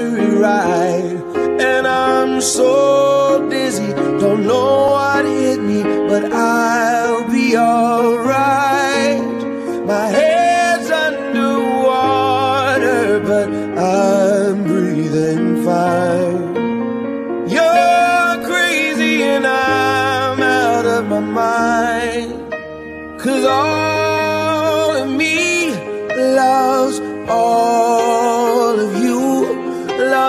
to rewrite. And I'm so dizzy, don't know what hit me, but I'll be alright. My head's underwater, but I'm breathing fine. You're crazy and I'm out of my mind. Cause all of me loves all.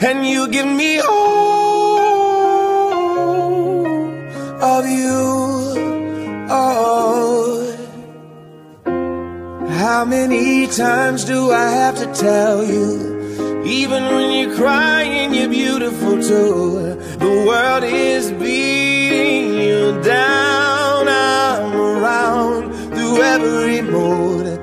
and you give me all of you. Oh, how many times do I have to tell you? Even when you're crying, you're beautiful too. The world is beating you down. I'm around through every mood.